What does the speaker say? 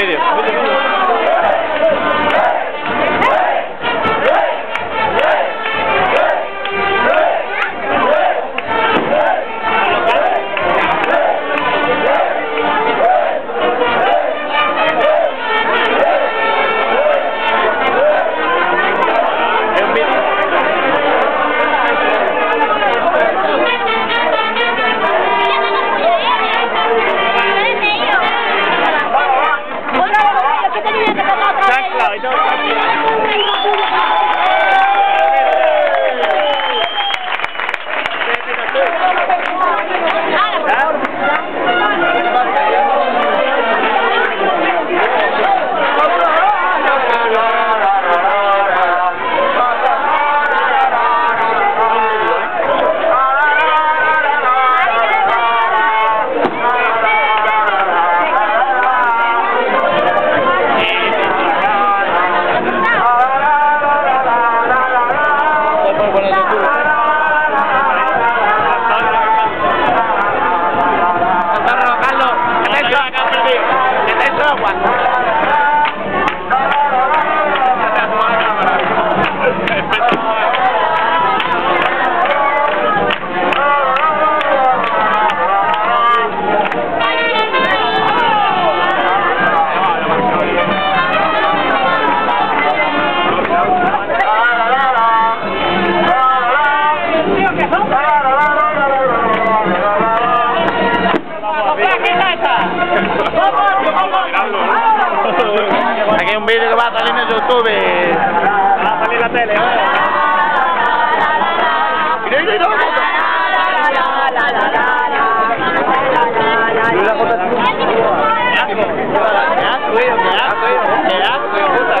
没得，one. Vídeo que va a salir en YouTube. Va a salir la tele, ¿eh? La así. Qué asco, qué asco, hijo, qué